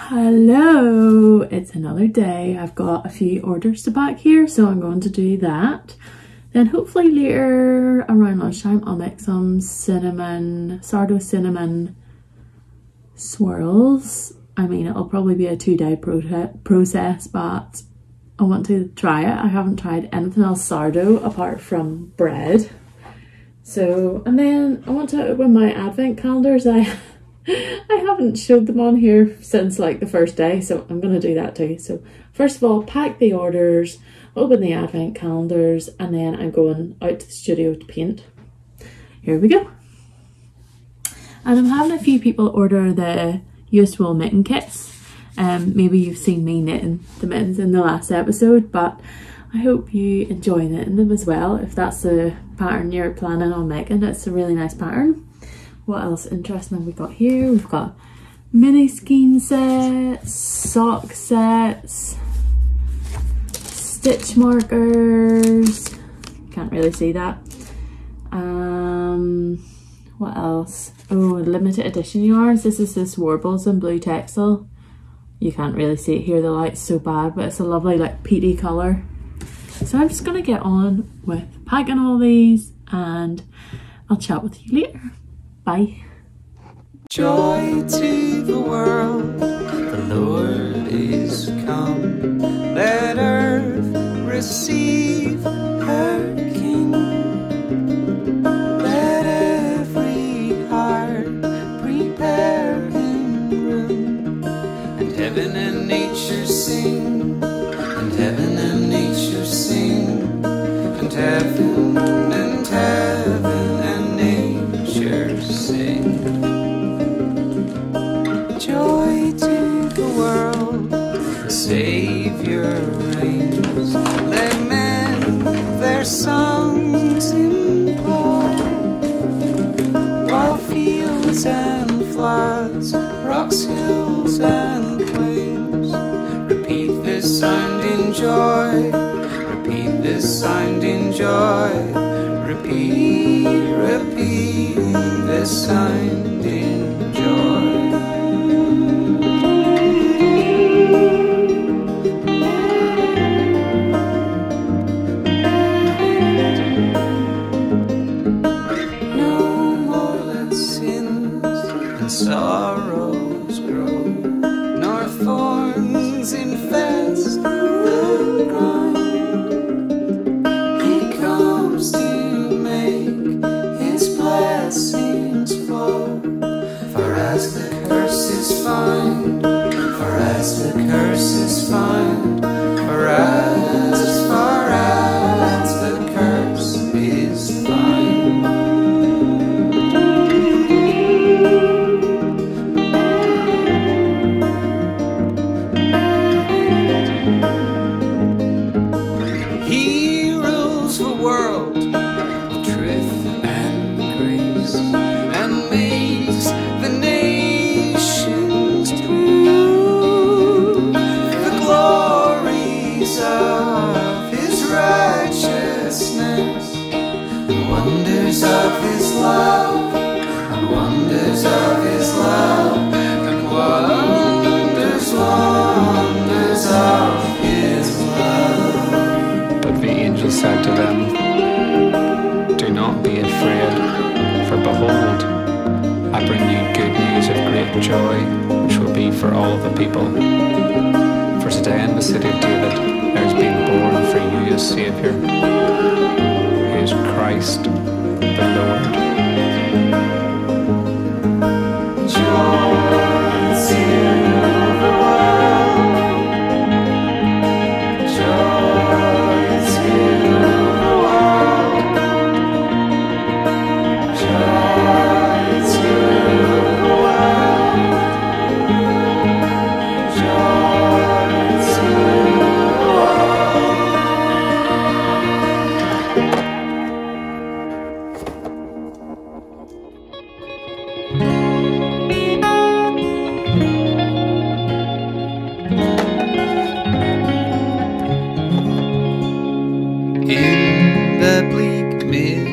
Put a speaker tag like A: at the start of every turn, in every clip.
A: Hello, it's another day. I've got a few orders to pack here, so I'm going to do that. Then hopefully later around lunchtime I'll make some cinnamon, sourdough cinnamon swirls. I mean it'll probably be a two day process but I want to try it. I haven't tried anything else sourdough apart from bread. So, and then I want to open my advent calendars. I I haven't showed them on here since like the first day, so I'm going to do that too. So first of all, pack the orders, open the advent calendars, and then I'm going out to the studio to paint. Here we go. And I'm having a few people order the used wool knitting kits. Um, maybe you've seen me knitting the mittens in the last episode, but I hope you enjoy knitting them as well. If that's the pattern you're planning on making, it's a really nice pattern. What else interesting have we got here? We've got mini skein sets, sock sets, stitch markers. Can't really see that. Um, what else? Oh, limited edition yarns. This is this Warbles in Blue Textile. You can't really see it here, the light's so bad, but it's a lovely like peaty colour. So I'm just gonna get on with packing all these and I'll chat with you later. Bye.
B: Joy to the world, the Lord is come. Let earth receive Sound in joy. Repeat, repeat this sound in joy. No more let sins and sorrows grow, nor thorns infest
C: today in the city of David there has been born for you a Saviour, who is Christ
B: In the bleak midwinter,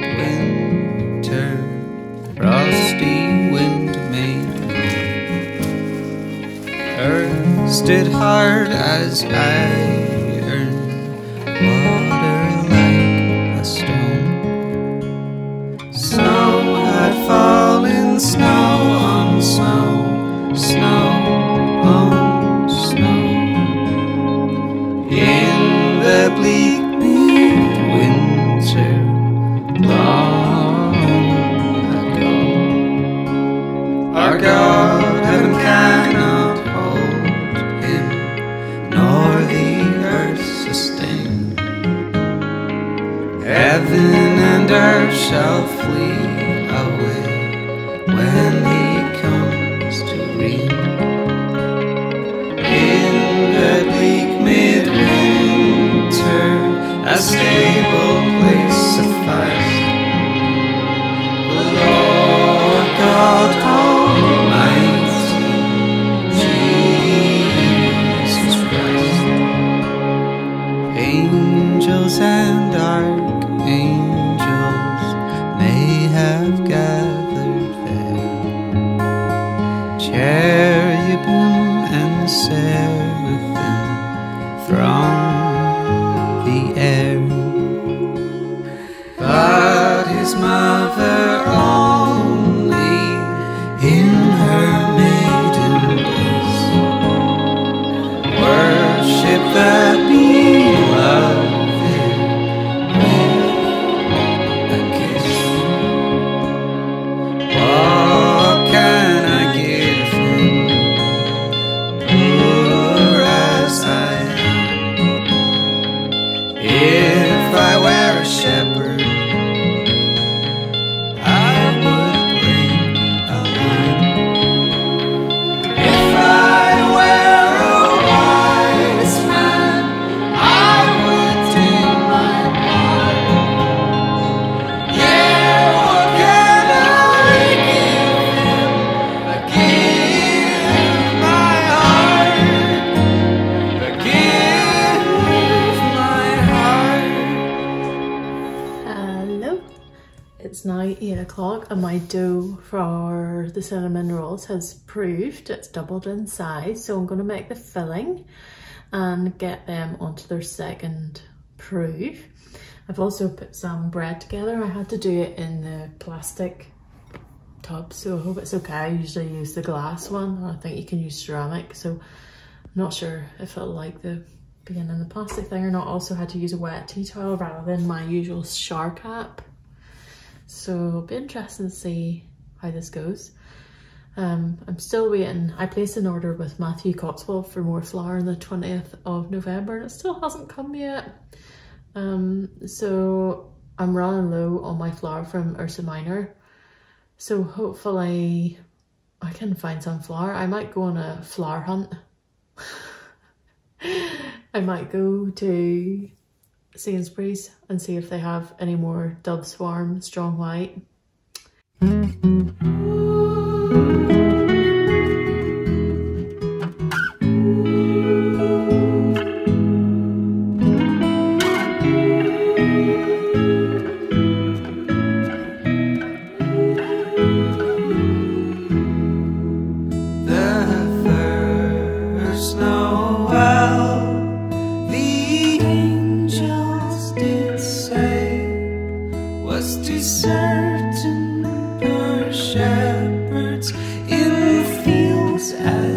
B: frosty wind made earth stood hard as ice. Shall flee Cherubim and seraphim from
A: and my dough for the cinnamon rolls has proved it's doubled in size. So I'm going to make the filling and get them onto their second proof. I've also put some bread together. I had to do it in the plastic tub so I hope it's okay. I usually use the glass one. I think you can use ceramic so I'm not sure if it'll like the being in the plastic thing or not. Also had to use a wet tea towel rather than my usual shower cap. So be interesting to see how this goes. Um, I'm still waiting. I placed an order with Matthew Cotswold for more flour on the 20th of November and it still hasn't come yet. Um, so I'm running low on my flour from Ursa Minor. So hopefully I can find some flour. I might go on a flour hunt. I might go to Sainsbury's and see if they have any more Doves Farm Strong White.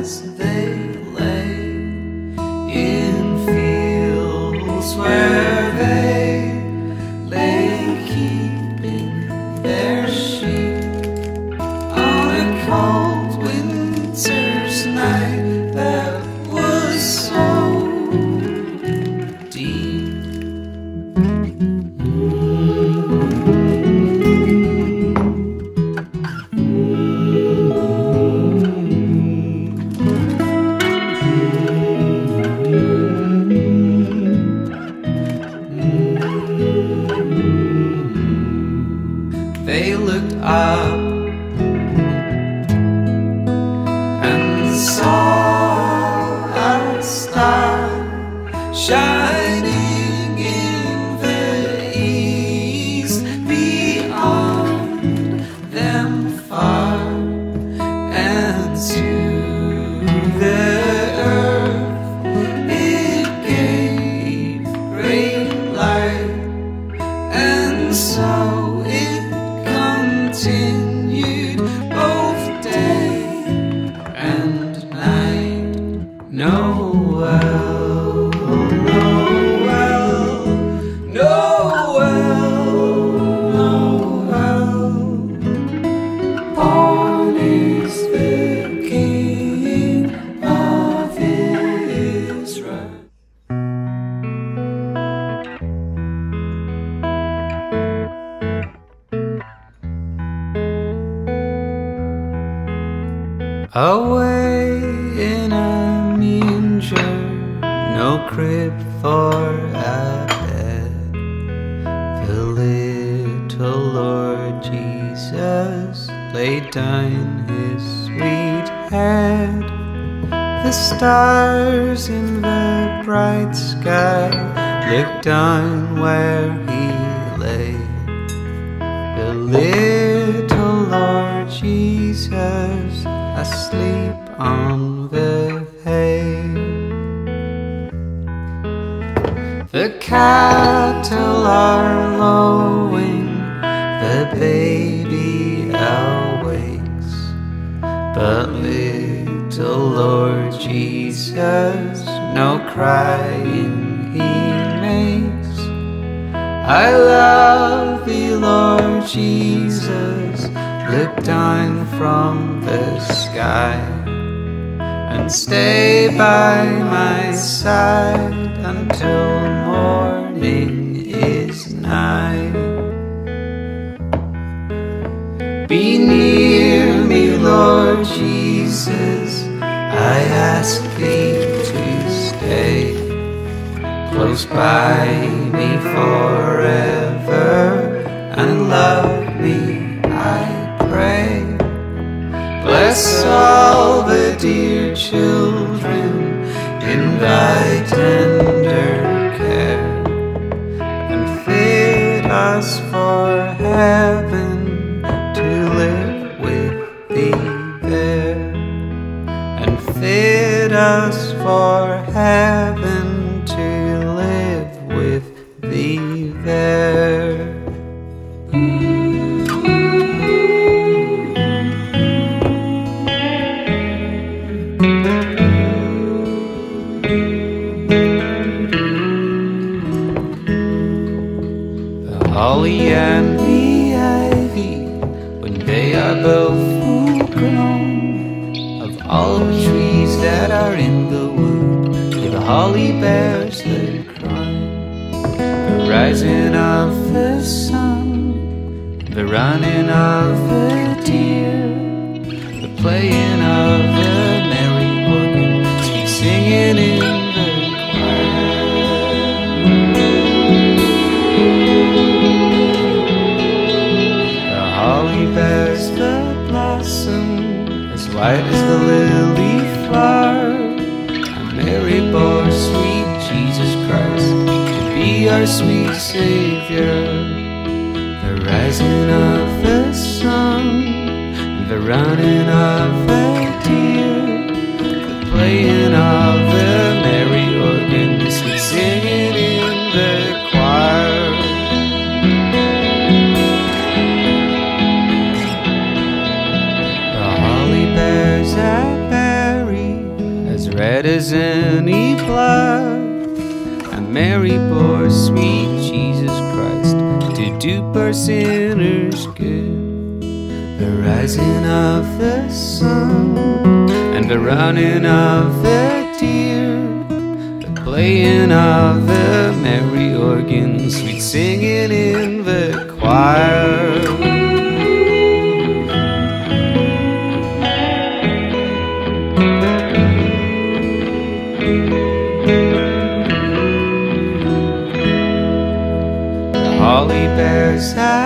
B: As sky looked down where he lay. The little Lord Jesus asleep on the hay. The cattle are lowing, the baby awakes, but little Lord Jesus, no crying. I love thee, Lord Jesus. Look down from the sky and stay by my side until morning is nigh. Be near me, Lord Jesus. I ask thee to stay close by me forever us for running of the deer, the playing of the merry organ, sweet singing in the choir. The holly bears the blossom as white as the lily flower. And Mary bore sweet Jesus Christ to be our sweet Savior. The rising of running of the deer, the playing of the merry organ, the singing in the choir. The holly bears a berry as red as any blood, and Mary bore sweet Jesus Christ to do poor sinners good. The rising of the sun and the running of the deer, the playing of the merry organ, sweet singing in the choir. Holly bears as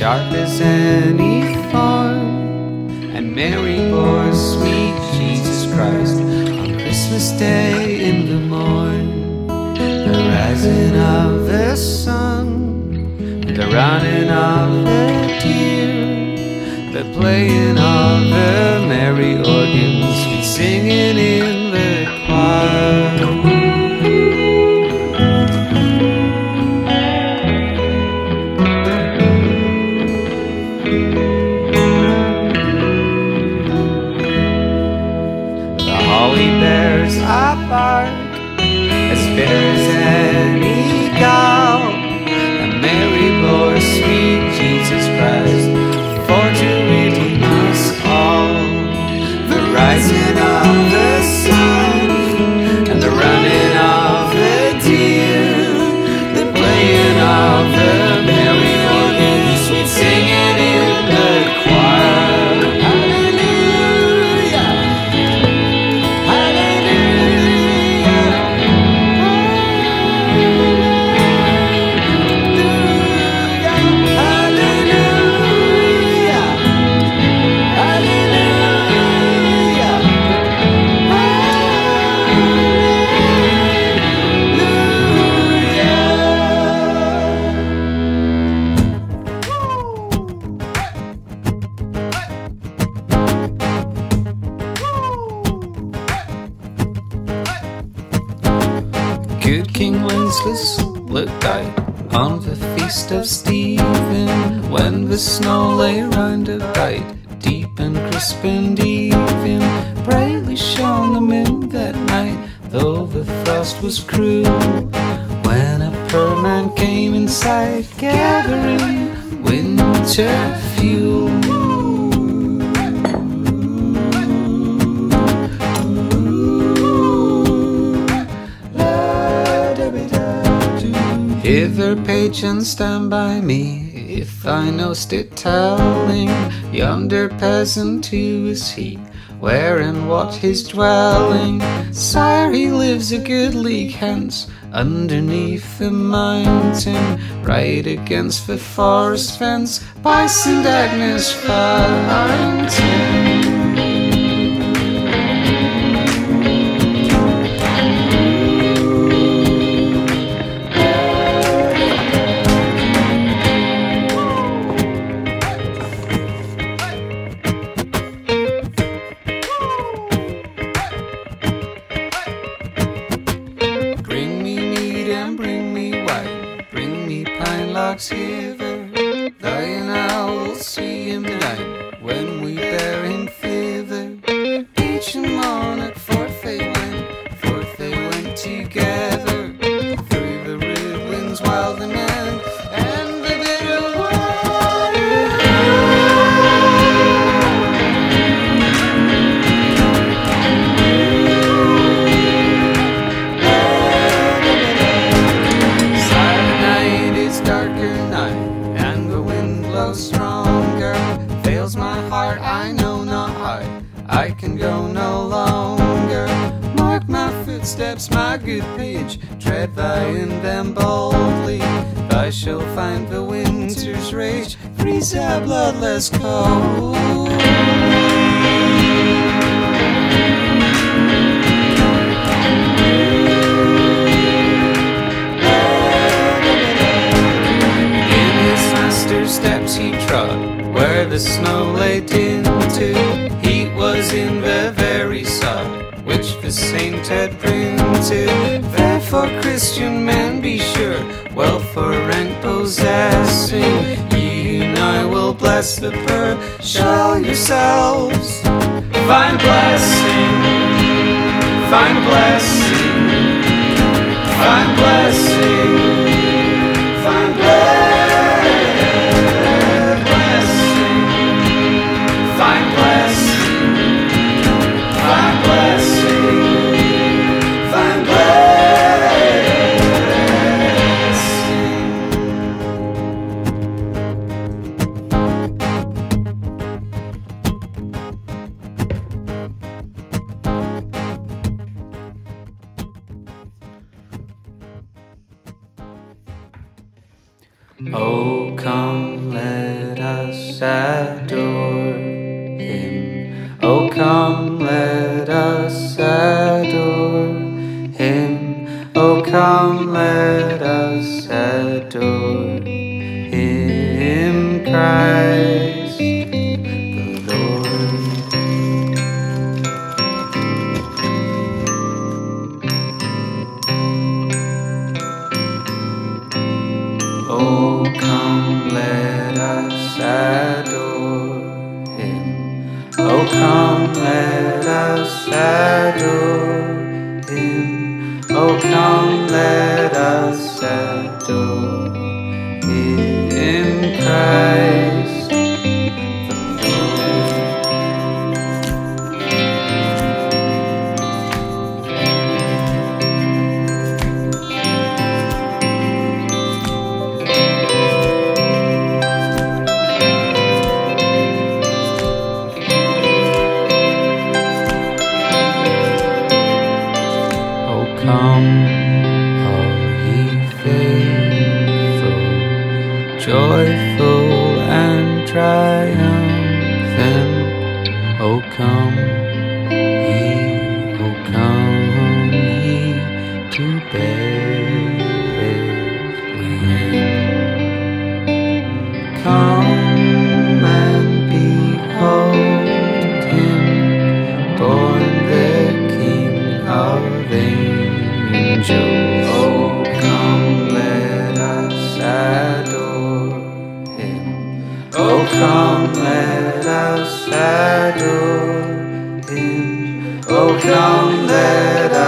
B: sharp as any thorn, and Mary bore sweet Jesus Christ on Christmas Day in the morn. The rising of the sun, the running of the deer, the playing of the merry organ, sweet singing in the choir. apart night gathering winter fuel. Hither, patron, stand by me. If I know'st it telling, yonder peasant who is he, where and what his dwelling? Sire, he lives a good league hence Underneath the mountain, right against the forest fence, Bison Agnes Valentin. let's go. Steps he trod where the snow laid into. Heat was in the very sod which the saint had printed. Therefore, Christian men, be sure, well for rent possessing will bless the bird. Shall yourselves find blessing, find blessing, find blessing. 在 joy. come, let us adore him. Oh, come, let us.